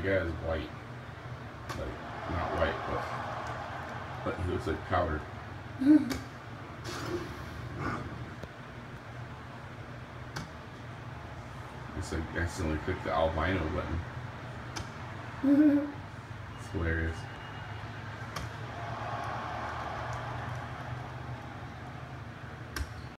The guy is white. Like, not white, but, but he looks like powder. It's like accidentally clicked the albino button. It's hilarious.